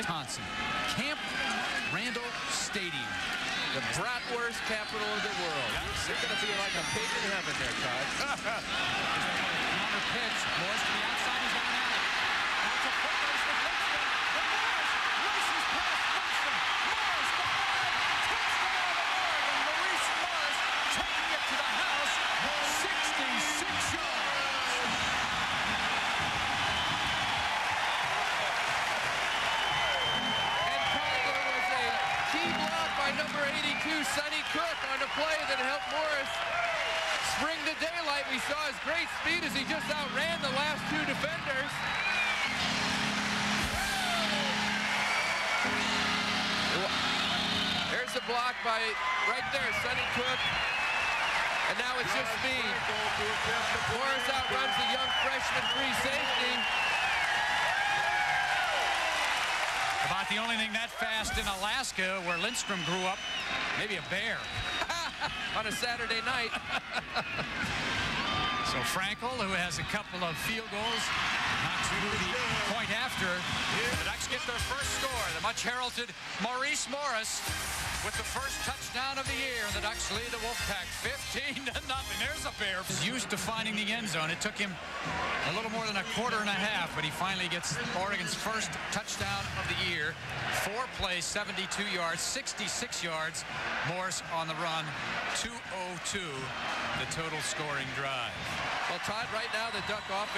Wisconsin. Camp Randall Stadium. The bratwurst capital of the world. You're going to be like a pig in heaven there, Todd. Counter pitch. Morris to the outside. He's got an alley. Now it's a foot race with Lindstrom. But Morris races past Lindstrom. Morris behind. Touchdown of Oregon. Maurice Morris taking it to the house. 82, Sonny Cook, on a play that helped Morris spring to daylight. We saw his great speed as he just outran the last two defenders. There's a block by right there, Sonny Cook. And now it's just speed. Morris outruns the young freshman free safety. About the only thing that fast in Alaska where Lindstrom grew up. Maybe a bear. on a Saturday night. Josh Frankel, who has a couple of field goals, not to the point after. The Ducks get their first score. The much heralded Maurice Morris with the first touchdown of the year. And the Ducks lead the Wolfpack 15 to nothing. There's a bear. Used to finding the end zone. It took him a little more than a quarter and a half, but he finally gets Oregon's first touchdown of the year. Four plays, 72 yards, 66 yards. Morris on the run, 202, the total scoring drive. Well, Todd, right now the Duck offense.